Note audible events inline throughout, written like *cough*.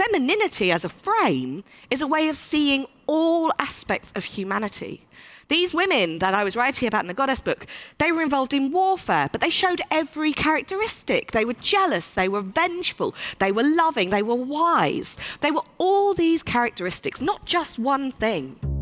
femininity as a frame is a way of seeing all aspects of humanity. These women that I was writing about in the Goddess book, they were involved in warfare, but they showed every characteristic. They were jealous, they were vengeful, they were loving, they were wise. They were all these characteristics, not just one thing.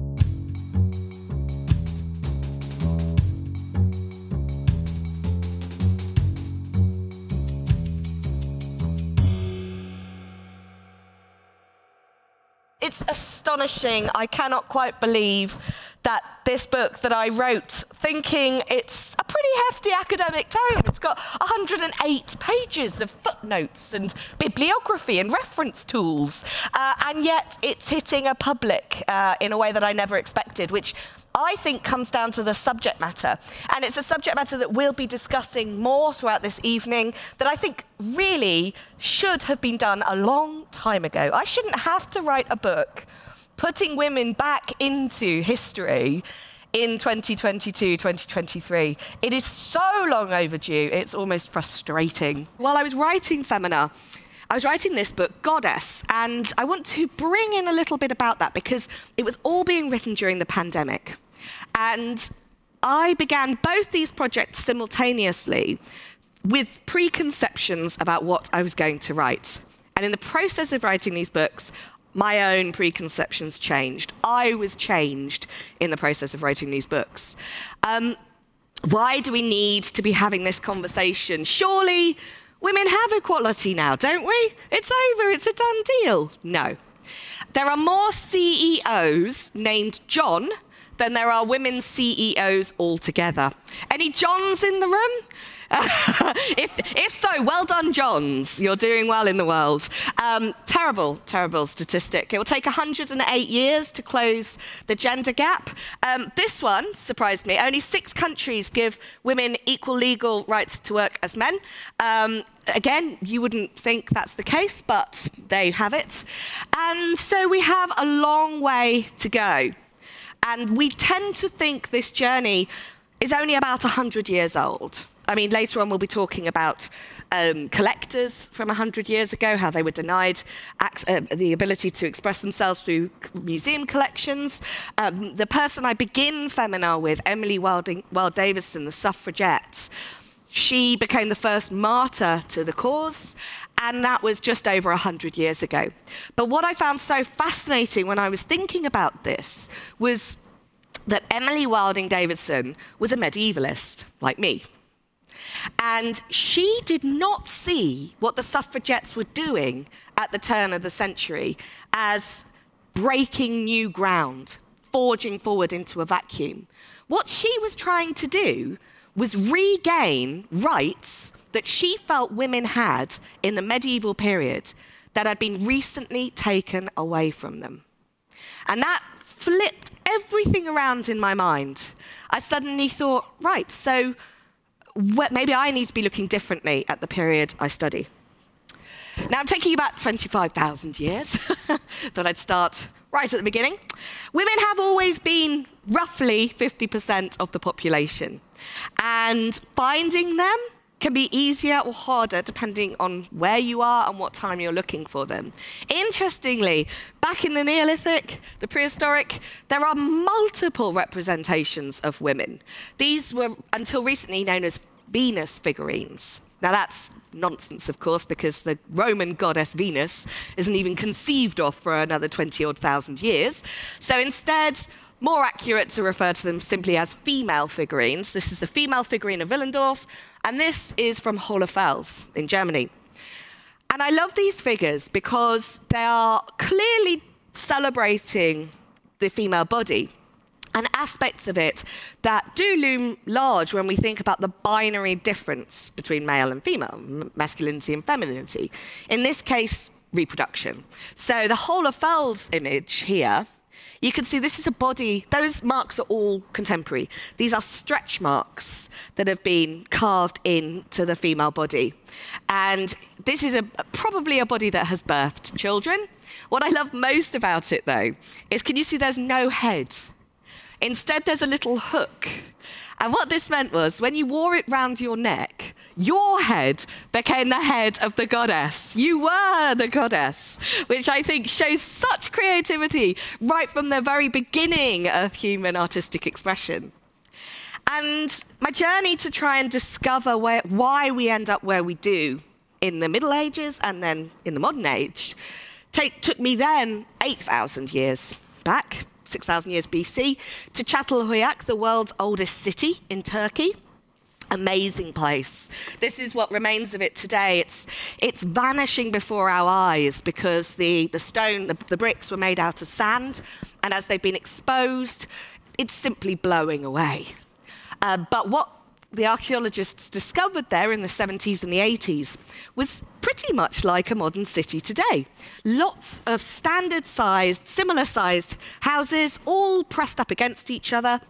It's astonishing. I cannot quite believe that this book that I wrote, thinking it's a pretty hefty academic tome. It's got 108 pages of footnotes and bibliography and reference tools, uh, and yet it's hitting a public uh, in a way that I never expected, which I think comes down to the subject matter. And it's a subject matter that we'll be discussing more throughout this evening that I think really should have been done a long time ago. I shouldn't have to write a book putting women back into history in 2022, 2023. It is so long overdue, it's almost frustrating. While I was writing Femina, I was writing this book, Goddess, and I want to bring in a little bit about that because it was all being written during the pandemic. And I began both these projects simultaneously with preconceptions about what I was going to write. And in the process of writing these books, my own preconceptions changed. I was changed in the process of writing these books. Um, why do we need to be having this conversation? Surely women have equality now, don't we? It's over, it's a done deal. No. There are more CEOs named John than there are women CEOs altogether. Any Johns in the room? *laughs* if, if so, well done, Johns. You're doing well in the world. Um, terrible, terrible statistic. It will take 108 years to close the gender gap. Um, this one surprised me. Only six countries give women equal legal rights to work as men. Um, again, you wouldn't think that's the case, but they have it. And so we have a long way to go. And we tend to think this journey is only about 100 years old. I mean, later on we'll be talking about um, collectors from 100 years ago, how they were denied uh, the ability to express themselves through museum collections. Um, the person I begin Femina with, Emily Wilding, Wild Davison, the suffragette, she became the first martyr to the cause, and that was just over 100 years ago. But what I found so fascinating when I was thinking about this was that Emily Wilding Davison was a medievalist, like me. And she did not see what the suffragettes were doing at the turn of the century as breaking new ground, forging forward into a vacuum. What she was trying to do was regain rights that she felt women had in the medieval period that had been recently taken away from them. And that flipped everything around in my mind. I suddenly thought, right, so maybe I need to be looking differently at the period I study. Now, I'm taking about 25,000 years. *laughs* Thought I'd start right at the beginning. Women have always been roughly 50% of the population. And finding them can be easier or harder depending on where you are and what time you're looking for them. Interestingly, back in the Neolithic, the prehistoric, there are multiple representations of women. These were until recently known as Venus figurines. Now that's nonsense, of course, because the Roman goddess Venus isn't even conceived of for another 20 odd thousand years. So instead, more accurate to refer to them simply as female figurines. This is the female figurine of Willendorf, and this is from Hohlefels in Germany. And I love these figures because they are clearly celebrating the female body and aspects of it that do loom large when we think about the binary difference between male and female, masculinity and femininity. In this case, reproduction. So the Hohlefels image here you can see this is a body, those marks are all contemporary. These are stretch marks that have been carved into the female body. And this is a, probably a body that has birthed children. What I love most about it, though, is can you see there's no head? Instead, there's a little hook. And what this meant was when you wore it round your neck, your head became the head of the goddess. You were the goddess, which I think shows such creativity right from the very beginning of human artistic expression. And my journey to try and discover where, why we end up where we do in the Middle Ages and then in the modern age take, took me then 8,000 years back, 6,000 years BC, to Çatalhöyük, the world's oldest city in Turkey. Amazing place. This is what remains of it today. It's, it's vanishing before our eyes because the, the stone, the, the bricks were made out of sand, and as they've been exposed, it's simply blowing away. Uh, but what the archaeologists discovered there in the 70s and the 80s was pretty much like a modern city today. Lots of standard sized, similar sized houses, all pressed up against each other.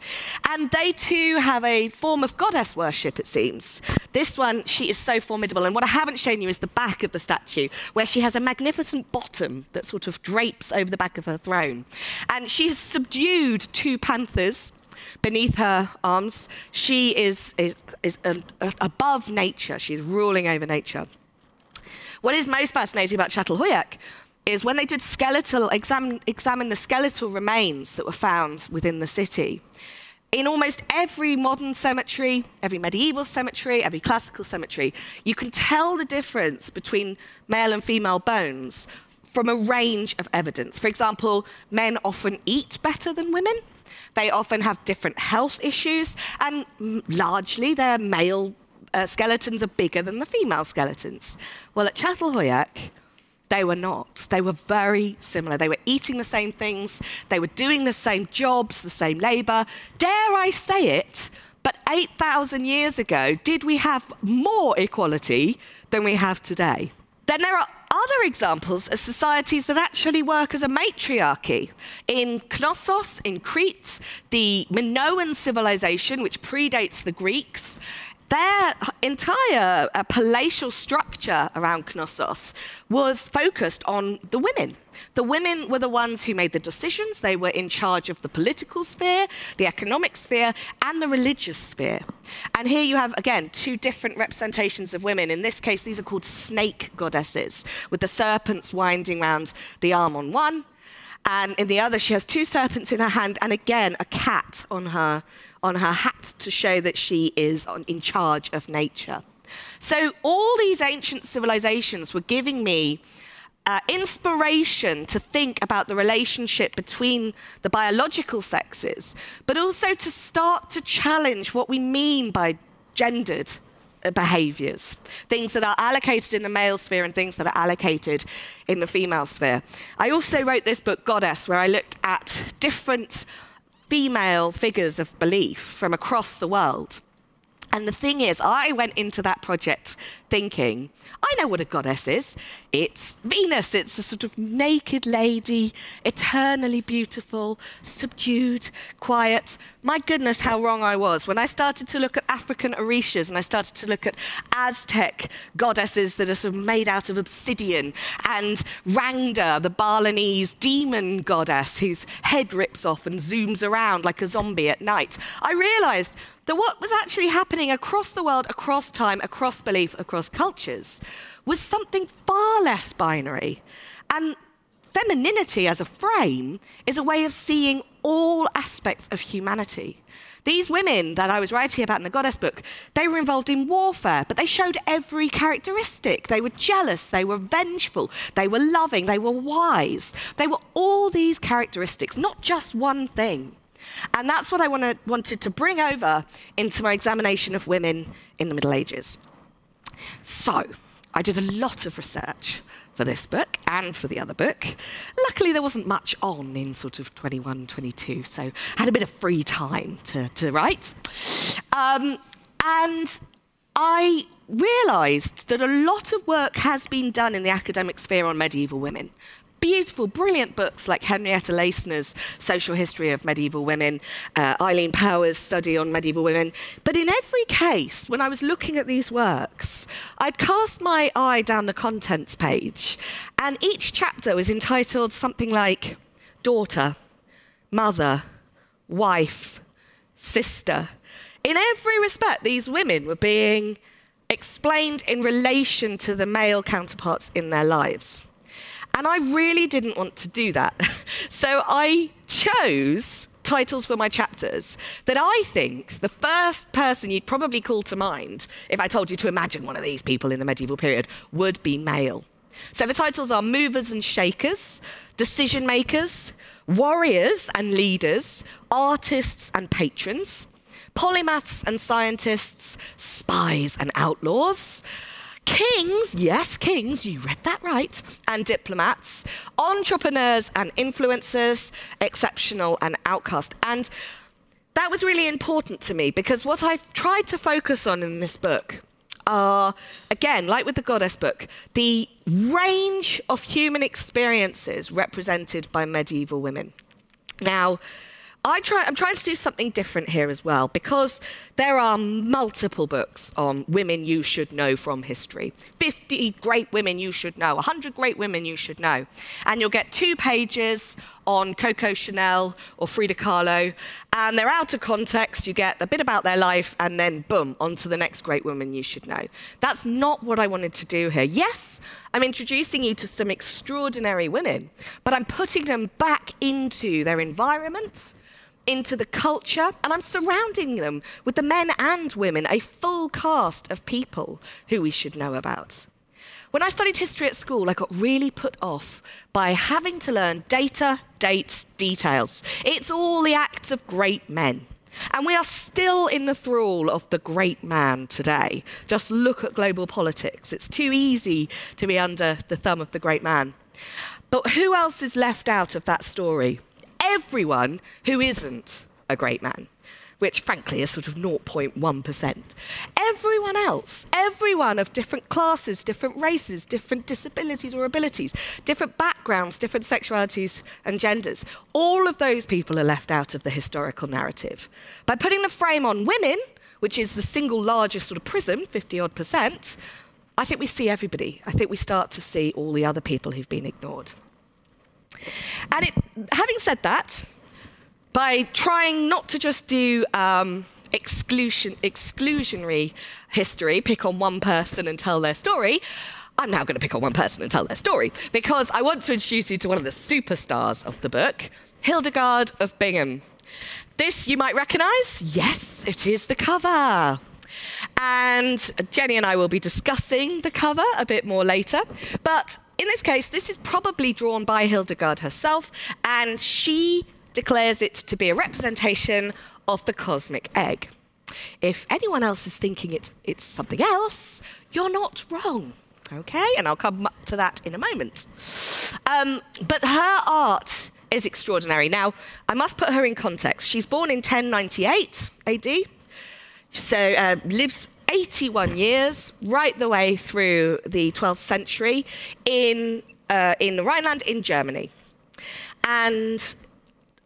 And they too have a form of goddess worship, it seems. This one, she is so formidable. And what I haven't shown you is the back of the statue, where she has a magnificent bottom that sort of drapes over the back of her throne. And she has subdued two panthers beneath her arms. She is, is, is above nature. She's ruling over nature. What is most fascinating about Çatalhöyük is when they did skeletal, examine, examine the skeletal remains that were found within the city. In almost every modern cemetery, every medieval cemetery, every classical cemetery, you can tell the difference between male and female bones from a range of evidence. For example, men often eat better than women. They often have different health issues, and largely their male uh, skeletons are bigger than the female skeletons. Well, at Çatalhöyük, they were not. They were very similar. They were eating the same things, they were doing the same jobs, the same labor. Dare I say it, but 8,000 years ago, did we have more equality than we have today? Then there are other examples of societies that actually work as a matriarchy. In Knossos, in Crete, the Minoan civilization, which predates the Greeks, their entire uh, palatial structure around Knossos was focused on the women. The women were the ones who made the decisions. They were in charge of the political sphere, the economic sphere, and the religious sphere. And here you have, again, two different representations of women. In this case, these are called snake goddesses, with the serpents winding around the arm on one, and in the other, she has two serpents in her hand, and again, a cat on her on her hat to show that she is on, in charge of nature. So all these ancient civilizations were giving me uh, inspiration to think about the relationship between the biological sexes, but also to start to challenge what we mean by gendered uh, behaviors, things that are allocated in the male sphere and things that are allocated in the female sphere. I also wrote this book, Goddess, where I looked at different female figures of belief from across the world. And the thing is, I went into that project thinking, I know what a goddess is. It's Venus. It's a sort of naked lady, eternally beautiful, subdued, quiet. My goodness, how wrong I was. When I started to look at African orishas and I started to look at Aztec goddesses that are sort of made out of obsidian, and Rangda, the Balinese demon goddess whose head rips off and zooms around like a zombie at night, I realized that what was actually happening across the world, across time, across belief, across cultures, was something far less binary. And femininity as a frame is a way of seeing all aspects of humanity. These women that I was writing about in the Goddess book, they were involved in warfare, but they showed every characteristic. They were jealous, they were vengeful, they were loving, they were wise. They were all these characteristics, not just one thing. And that's what I wanted to bring over into my examination of women in the Middle Ages. So, I did a lot of research for this book and for the other book. Luckily, there wasn't much on in sort of 21, 22, so I had a bit of free time to, to write. Um, and I realised that a lot of work has been done in the academic sphere on medieval women beautiful, brilliant books like Henrietta Leyser's Social History of Medieval Women, uh, Eileen Power's study on medieval women. But in every case, when I was looking at these works, I'd cast my eye down the contents page, and each chapter was entitled something like Daughter, Mother, Wife, Sister. In every respect, these women were being explained in relation to the male counterparts in their lives. And I really didn't want to do that. *laughs* so I chose titles for my chapters that I think the first person you'd probably call to mind if I told you to imagine one of these people in the medieval period would be male. So the titles are Movers and Shakers, Decision Makers, Warriors and Leaders, Artists and Patrons, Polymaths and Scientists, Spies and Outlaws, Kings, yes, kings, you read that right, and diplomats, entrepreneurs and influencers, exceptional and outcast. And that was really important to me because what I've tried to focus on in this book are, again, like with the Goddess book, the range of human experiences represented by medieval women. Now, I try, I'm trying to do something different here as well because there are multiple books on women you should know from history. 50 great women you should know, 100 great women you should know. And you'll get two pages on Coco Chanel or Frida Kahlo, and they're out of context. You get a bit about their life, and then boom, on to the next great woman you should know. That's not what I wanted to do here. Yes, I'm introducing you to some extraordinary women, but I'm putting them back into their environment into the culture, and I'm surrounding them with the men and women, a full cast of people who we should know about. When I studied history at school, I got really put off by having to learn data, dates, details. It's all the acts of great men. And we are still in the thrall of the great man today. Just look at global politics. It's too easy to be under the thumb of the great man. But who else is left out of that story? everyone who isn't a great man, which frankly is sort of 0.1%. Everyone else, everyone of different classes, different races, different disabilities or abilities, different backgrounds, different sexualities and genders, all of those people are left out of the historical narrative. By putting the frame on women, which is the single largest sort of prism, 50 odd percent, I think we see everybody. I think we start to see all the other people who've been ignored. And it, having said that, by trying not to just do um, exclusion, exclusionary history, pick on one person and tell their story, I'm now going to pick on one person and tell their story because I want to introduce you to one of the superstars of the book, Hildegard of Bingen. This you might recognize. Yes, it is the cover. And Jenny and I will be discussing the cover a bit more later. But in this case, this is probably drawn by Hildegard herself, and she declares it to be a representation of the cosmic egg. If anyone else is thinking it's, it's something else, you're not wrong. Okay, and I'll come up to that in a moment. Um, but her art is extraordinary. Now, I must put her in context. She's born in 1098 AD, so uh, lives 81 years, right the way through the 12th century, in, uh, in Rhineland in Germany. And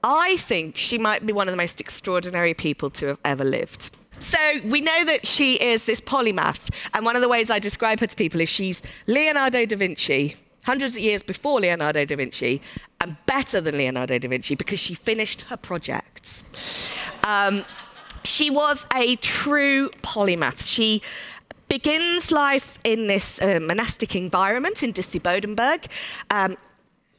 I think she might be one of the most extraordinary people to have ever lived. So we know that she is this polymath, and one of the ways I describe her to people is she's Leonardo da Vinci, hundreds of years before Leonardo da Vinci, and better than Leonardo da Vinci because she finished her projects. Um, she was a true polymath. She begins life in this uh, monastic environment in Disibodenberg. Um,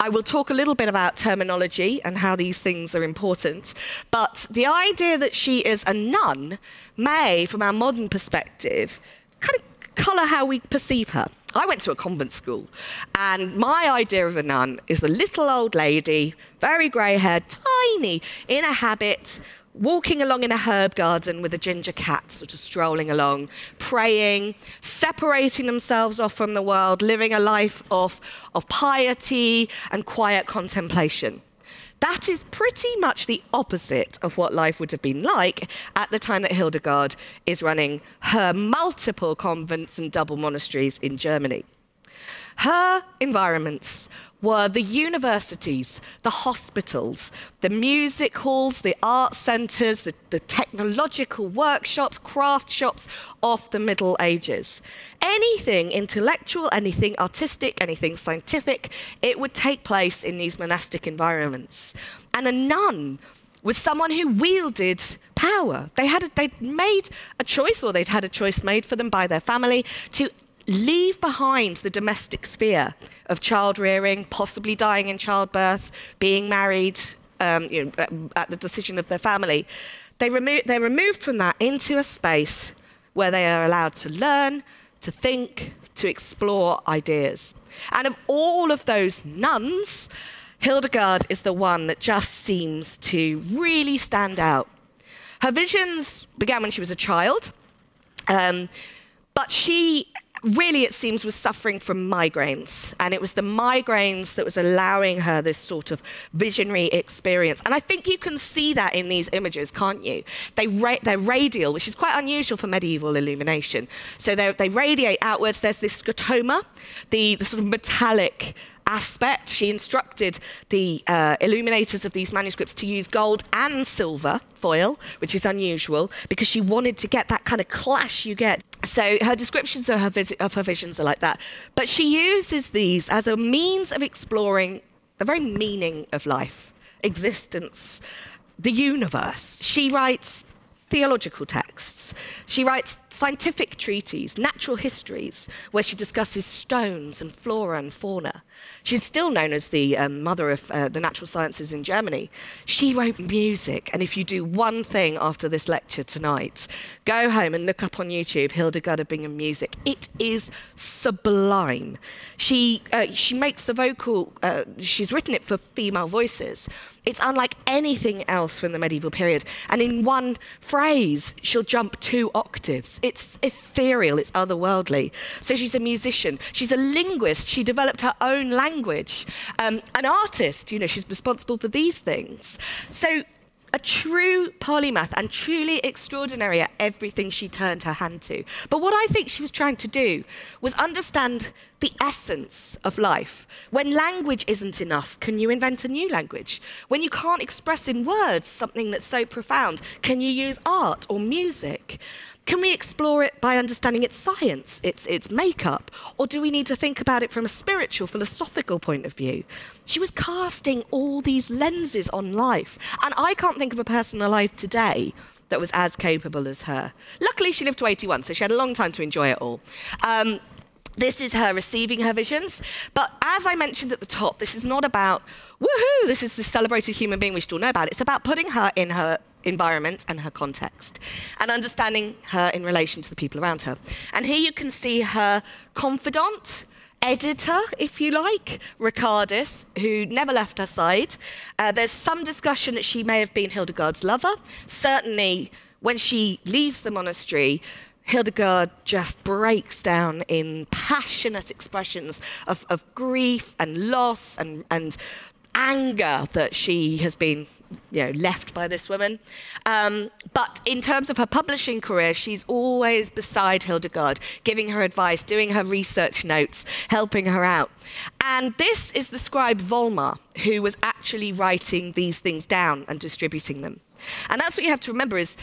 I will talk a little bit about terminology and how these things are important, but the idea that she is a nun may, from our modern perspective, kind of colour how we perceive her. I went to a convent school, and my idea of a nun is a little old lady, very grey haired, tiny, in a habit, walking along in a herb garden with a ginger cat, sort of strolling along, praying, separating themselves off from the world, living a life of, of piety and quiet contemplation. That is pretty much the opposite of what life would have been like at the time that Hildegard is running her multiple convents and double monasteries in Germany. Her environments were the universities, the hospitals, the music halls, the art centres, the, the, technological workshops, craft shops of the Middle Ages. Anything intellectual, anything artistic, anything scientific, it would take place in these monastic environments. And a nun was someone who wielded power. They had a, they'd made a choice, or they'd had a choice made for them by their family to leave behind the domestic sphere of child rearing, possibly dying in childbirth, being married um, you know, at the decision of their family. They remo- they're removed from that into a space where they are allowed to learn, to think, to explore ideas. And of all of those nuns, Hildegard is the one that just seems to really stand out. Her visions began when she was a child, um, but she really, it seems, was suffering from migraines. And it was the migraines that was allowing her this sort of visionary experience. And I think you can see that in these images, can't you? They ra they're radial, which is quite unusual for medieval illumination. So they radiate outwards. There's this scotoma, the, the sort of metallic aspect. She instructed the uh, illuminators of these manuscripts to use gold and silver foil, which is unusual, because she wanted to get that kind of clash you get. So her descriptions of her, of her visions are like that. But she uses these as a means of exploring the very meaning of life, existence, the universe. She writes theological texts. She writes scientific treatises, natural histories, where she discusses stones and flora and fauna. She's still known as the um, mother of uh, the natural sciences in Germany. She wrote music, and if you do one thing after this lecture tonight, go home and look up on YouTube Hildegard of Bingen music. It is sublime. She, uh, she makes the vocal, uh, she's written it for female voices. It's unlike anything else from the medieval period. And in one phrase, she'll jump two octaves. It's ethereal, it's otherworldly. So she's a musician, she's a linguist, she developed her own language. Um, an artist, you know, she's responsible for these things. So a true polymath and truly extraordinary at everything she turned her hand to. But what I think she was trying to do was understand the essence of life. When language isn't enough, can you invent a new language? When you can't express in words something that's so profound, can you use art or music? Can we explore it by understanding its science, its, its makeup? Or do we need to think about it from a spiritual, philosophical point of view? She was casting all these lenses on life. And I can't think of a person alive today that was as capable as her. Luckily, she lived to 81, so she had a long time to enjoy it all. Um, this is her receiving her visions. But as I mentioned at the top, this is not about, woohoo, this is the celebrated human being we should all know about. It's about putting her in her environment and her context, and understanding her in relation to the people around her. And here you can see her confidant, editor, if you like, Richardis, who never left her side. Uh, there's some discussion that she may have been Hildegard's lover. Certainly, when she leaves the monastery, Hildegard just breaks down in passionate expressions of, of grief and loss and, and anger that she has been you know, left by this woman. Um, but in terms of her publishing career, she's always beside Hildegard, giving her advice, doing her research notes, helping her out. And this is the scribe Volmar, who was actually writing these things down and distributing them. And that's what you have to remember is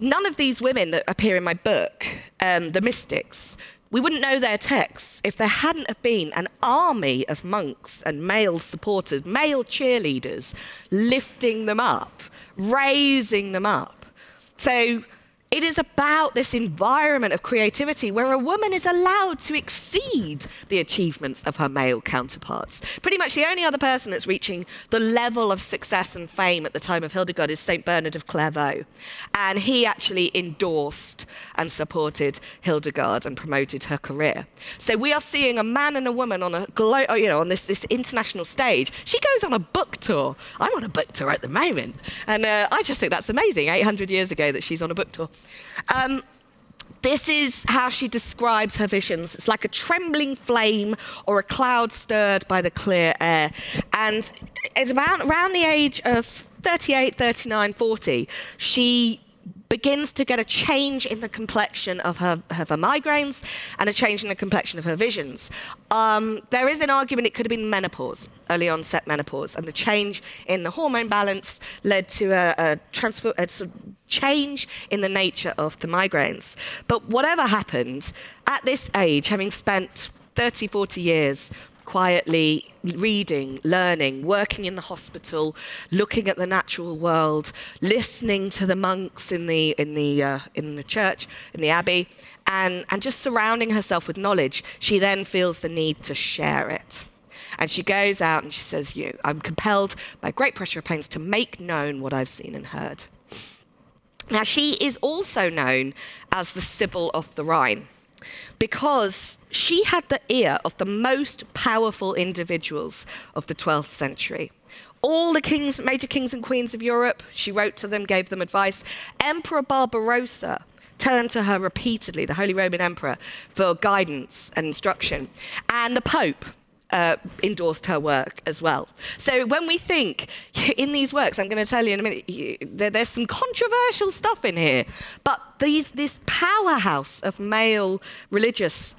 none of these women that appear in my book, um, the mystics, we wouldn't know their texts if there hadn't have been an army of monks and male supporters, male cheerleaders, lifting them up, raising them up. So it is about this environment of creativity where a woman is allowed to exceed the achievements of her male counterparts. Pretty much the only other person that's reaching the level of success and fame at the time of Hildegard is St. Bernard of Clairvaux. And he actually endorsed and supported Hildegard and promoted her career. So we are seeing a man and a woman on a oh, you know, on this, this international stage. She goes on a book tour. I'm on a book tour at the moment. And uh, I just think that's amazing, 800 years ago that she's on a book tour. Um, this is how she describes her visions. It's like a trembling flame or a cloud stirred by the clear air. And it's about around the age of 38, 39, 40, she begins to get a change in the complexion of her, of her migraines and a change in the complexion of her visions. Um, there is an argument it could have been menopause, early onset menopause, and the change in the hormone balance led to a, a, transfer, a sort of change in the nature of the migraines. But whatever happened, at this age, having spent 30, 40 years quietly reading, learning, working in the hospital, looking at the natural world, listening to the monks in the, in the, uh, in the church, in the abbey, and, and just surrounding herself with knowledge, she then feels the need to share it. And she goes out and she says, you, I'm compelled by great pressure of pains to make known what I've seen and heard. Now, she is also known as the Sibyl of the Rhine because she had the ear of the most powerful individuals of the 12th century. All the kings, major kings and queens of Europe, she wrote to them, gave them advice. Emperor Barbarossa turned to her repeatedly, the Holy Roman Emperor, for guidance and instruction. And the Pope, uh, endorsed her work as well. So when we think *laughs* in these works, I'm going to tell you in a minute, you, there, there's some controversial stuff in here, but these, this powerhouse of male religious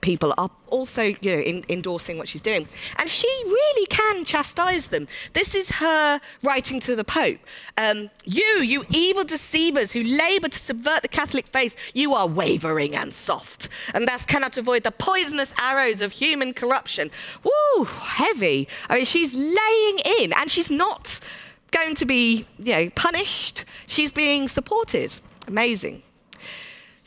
people are also you know, in, endorsing what she's doing. And she really can chastise them. This is her writing to the Pope. Um, you, you evil deceivers who labor to subvert the Catholic faith, you are wavering and soft, and thus cannot avoid the poisonous arrows of human corruption. Woo, heavy. I mean, she's laying in, and she's not going to be you know, punished. She's being supported. Amazing.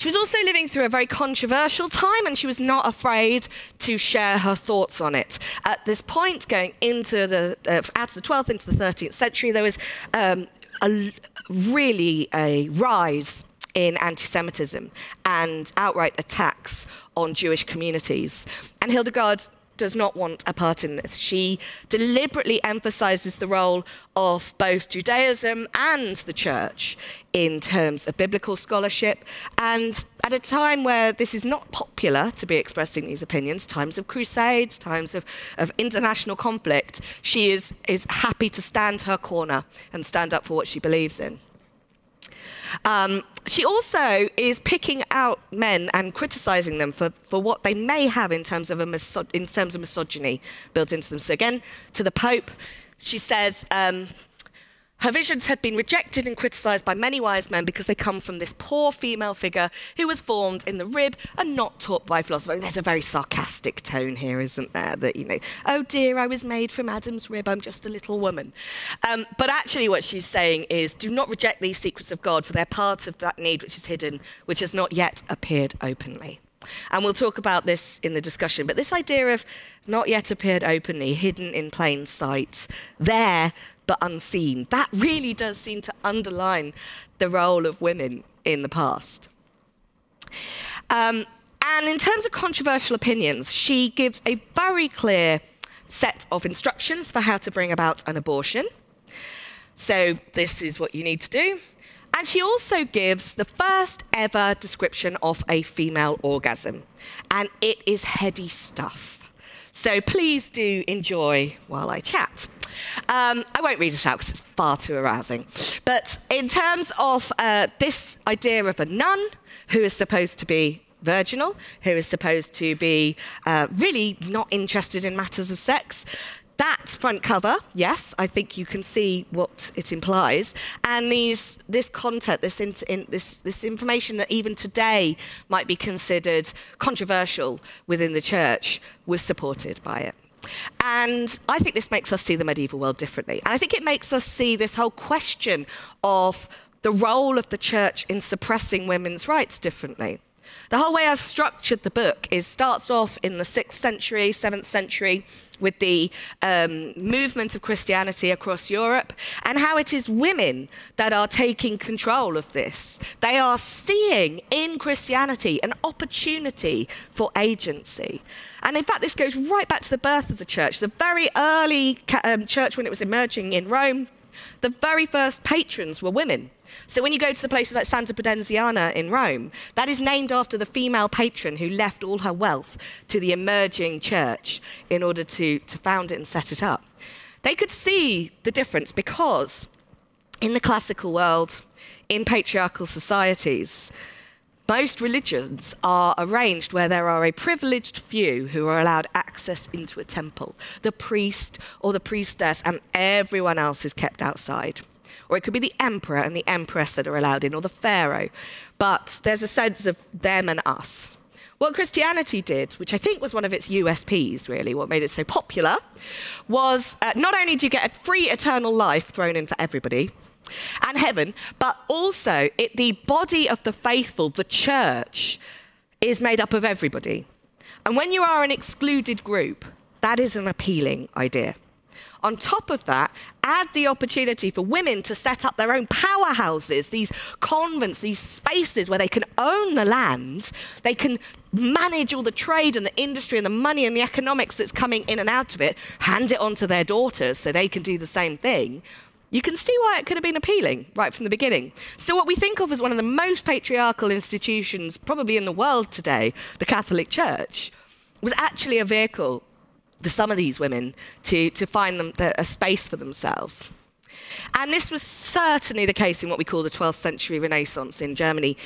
She was also living through a very controversial time and she was not afraid to share her thoughts on it. At this point, going into the, uh, out of the 12th into the 13th century, there was um, a, really a rise in anti Semitism and outright attacks on Jewish communities. And Hildegard does not want a part in this. She deliberately emphasizes the role of both Judaism and the church in terms of biblical scholarship. And at a time where this is not popular to be expressing these opinions, times of crusades, times of, of international conflict, she is, is happy to stand her corner and stand up for what she believes in. Um, she also is picking out men and criticizing them for, for what they may have in terms, of a in terms of misogyny built into them. So again, to the Pope, she says, um, her visions had been rejected and criticized by many wise men because they come from this poor female figure who was formed in the rib and not taught by philosophers. There's a very sarcastic tone here, isn't there? That, you know, oh dear, I was made from Adam's rib, I'm just a little woman. Um, but actually, what she's saying is do not reject these secrets of God, for they're part of that need which is hidden, which has not yet appeared openly. And we'll talk about this in the discussion. But this idea of not yet appeared openly, hidden in plain sight, there but unseen. That really does seem to underline the role of women in the past. Um, and in terms of controversial opinions, she gives a very clear set of instructions for how to bring about an abortion. So, this is what you need to do. And she also gives the first ever description of a female orgasm. And it is heady stuff. So, please do enjoy while I chat. Um, I won't read it out because it's far too arousing. But in terms of uh, this idea of a nun who is supposed to be virginal, who is supposed to be uh, really not interested in matters of sex, that front cover, yes, I think you can see what it implies. And these, this content, this, in, in, this, this information that even today might be considered controversial within the church was supported by it. And I think this makes us see the medieval world differently. And I think it makes us see this whole question of the role of the church in suppressing women's rights differently. The whole way I've structured the book is starts off in the 6th century, 7th century, with the um, movement of Christianity across Europe, and how it is women that are taking control of this. They are seeing in Christianity an opportunity for agency. And in fact, this goes right back to the birth of the church. The very early um, church, when it was emerging in Rome, the very first patrons were women. So when you go to the places like Santa Pudenziana in Rome, that is named after the female patron who left all her wealth to the emerging church in order to, to found it and set it up. They could see the difference because in the classical world, in patriarchal societies, most religions are arranged where there are a privileged few who are allowed access into a temple, the priest or the priestess, and everyone else is kept outside. Or it could be the emperor and the empress that are allowed in, or the pharaoh. But there's a sense of them and us. What Christianity did, which I think was one of its USPs, really, what made it so popular, was uh, not only do you get a free eternal life thrown in for everybody, and heaven, but also it, the body of the faithful, the church, is made up of everybody. And when you are an excluded group, that is an appealing idea. On top of that, add the opportunity for women to set up their own powerhouses, these convents, these spaces where they can own the land, they can manage all the trade and the industry and the money and the economics that's coming in and out of it, hand it on to their daughters so they can do the same thing. You can see why it could have been appealing right from the beginning. So, what we think of as one of the most patriarchal institutions probably in the world today, the Catholic Church, was actually a vehicle for some of these women to, to find them the, a space for themselves. And this was certainly the case in what we call the 12th century Renaissance in Germany.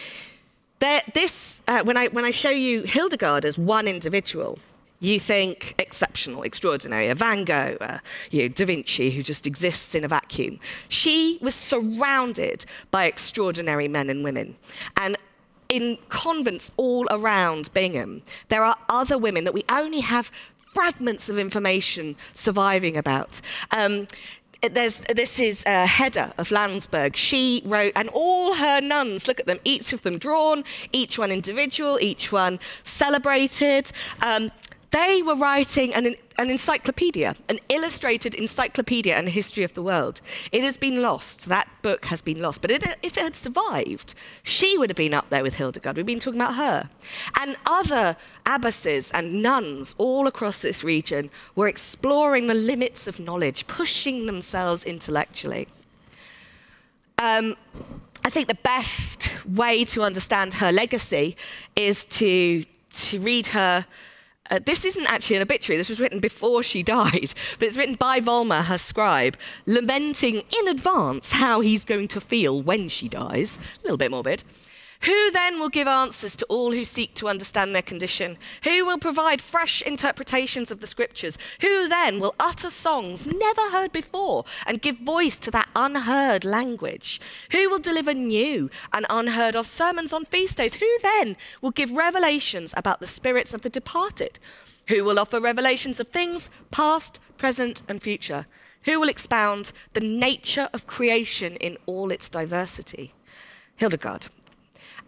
There, this, uh, when, I, when I show you Hildegard as one individual, you think exceptional, extraordinary, a Van Gogh, uh, you know, Da Vinci, who just exists in a vacuum. She was surrounded by extraordinary men and women. And in convents all around Bingen, there are other women that we only have fragments of information surviving about. Um, there's, this is uh, Herrad of Landsberg. She wrote, and all her nuns, look at them, each of them drawn, each one individual, each one celebrated. Um, they were writing an, an encyclopedia, an illustrated encyclopedia and history of the world. It has been lost. That book has been lost. But it, if it had survived, she would have been up there with Hildegard. We've been talking about her. And other abbesses and nuns all across this region were exploring the limits of knowledge, pushing themselves intellectually. Um, I think the best way to understand her legacy is to, to read her uh, this isn't actually an obituary, this was written before she died, but it's written by Volmar, her scribe, lamenting in advance how he's going to feel when she dies. A little bit morbid. Who then will give answers to all who seek to understand their condition? Who will provide fresh interpretations of the scriptures? Who then will utter songs never heard before and give voice to that unheard language? Who will deliver new and unheard of sermons on feast days? Who then will give revelations about the spirits of the departed? Who will offer revelations of things past, present, and future? Who will expound the nature of creation in all its diversity? Hildegard,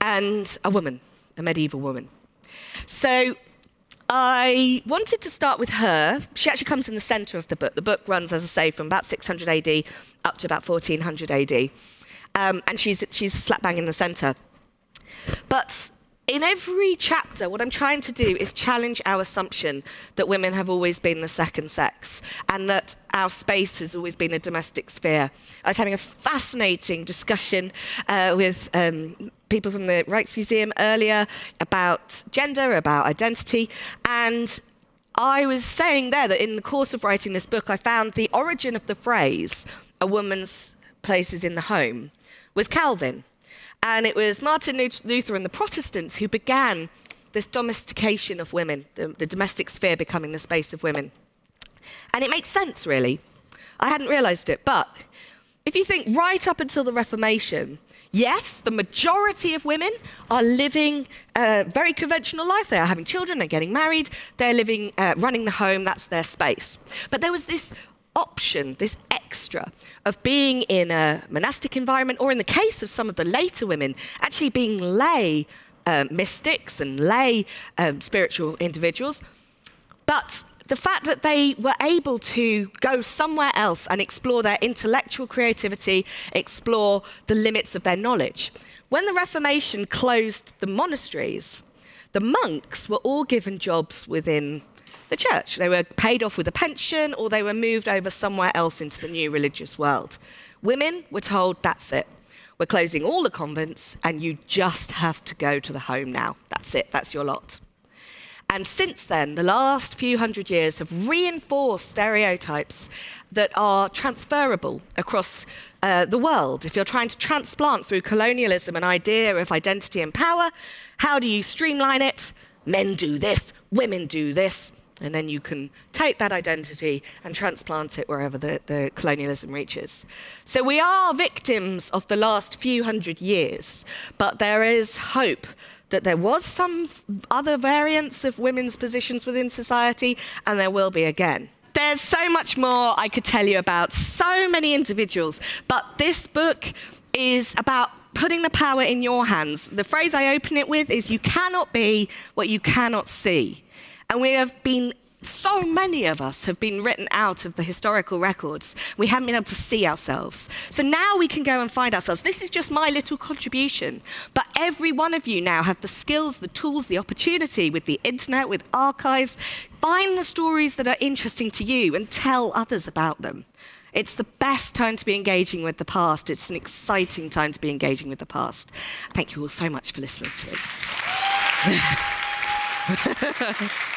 and a woman, a medieval woman. So I wanted to start with her. She actually comes in the center of the book. The book runs, as I say, from about 600 AD up to about 1400 AD. Um, and she's, she's slap bang in the center. But in every chapter, what I'm trying to do is challenge our assumption that women have always been the second sex and that our space has always been a domestic sphere. I was having a fascinating discussion uh, with um, people from the Rijksmuseum earlier about gender, about identity, and I was saying there that in the course of writing this book, I found the origin of the phrase, a woman's place is in the home, was Calvin. And it was Martin Luther and the Protestants who began this domestication of women, the, the domestic sphere becoming the space of women. And it makes sense, really. I hadn't realized it, but if you think right up until the Reformation, Yes, the majority of women are living a very conventional life. They are having children, they're getting married, they're living, uh, running the home, that's their space. But there was this option, this extra of being in a monastic environment, or in the case of some of the later women, actually being lay uh, mystics and lay um, spiritual individuals. But the fact that they were able to go somewhere else and explore their intellectual creativity, explore the limits of their knowledge. When the Reformation closed the monasteries, the monks were all given jobs within the church. They were paid off with a pension or they were moved over somewhere else into the new religious world. Women were told, that's it. We're closing all the convents and you just have to go to the home now. That's it, that's your lot. And since then, the last few hundred years have reinforced stereotypes that are transferable across uh, the world. If you're trying to transplant through colonialism an idea of identity and power, how do you streamline it? Men do this, women do this. And then you can take that identity and transplant it wherever the, the, colonialism reaches. So we are victims of the last few hundred years, but there is hope that there was some other variants of women's positions within society, and there will be again. There's so much more I could tell you about so many individuals, but this book is about putting the power in your hands. The phrase I open it with is you cannot be what you cannot see. And we have been so many of us have been written out of the historical records. We haven't been able to see ourselves. So now we can go and find ourselves. This is just my little contribution. But every one of you now have the skills, the tools, the opportunity with the internet, with archives. Find the stories that are interesting to you and tell others about them. It's the best time to be engaging with the past. It's an exciting time to be engaging with the past. Thank you all so much for listening to me. *laughs*